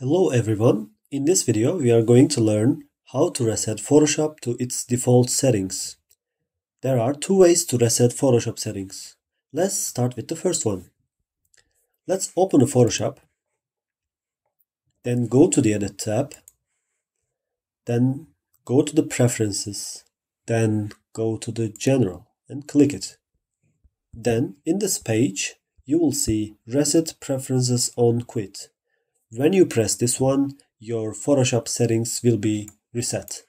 Hello everyone, in this video we are going to learn how to reset Photoshop to its default settings. There are two ways to reset Photoshop settings. Let's start with the first one. Let's open the Photoshop, then go to the Edit tab, then go to the Preferences, then go to the General and click it. Then in this page you will see Reset Preferences on Quit. When you press this one, your Photoshop settings will be reset.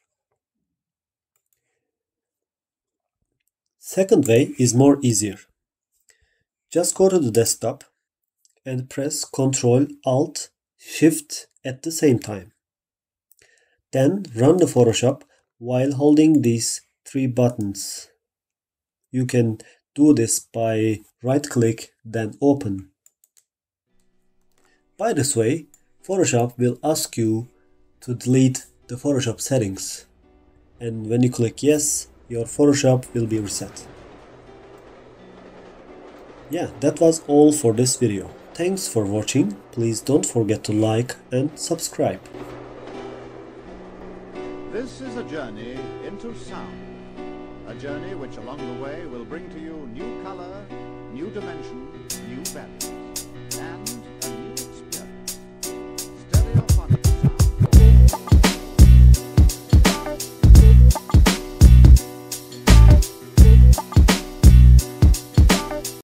Second way is more easier. Just go to the desktop and press Ctrl Alt Shift at the same time. Then run the Photoshop while holding these three buttons. You can do this by right click then open. By this way, Photoshop will ask you to delete the Photoshop settings and when you click yes your Photoshop will be reset. Yeah, that was all for this video. Thanks for watching. Please don't forget to like and subscribe. This is a journey into sound. A journey which along the way will bring to you new color, new dimension, new value.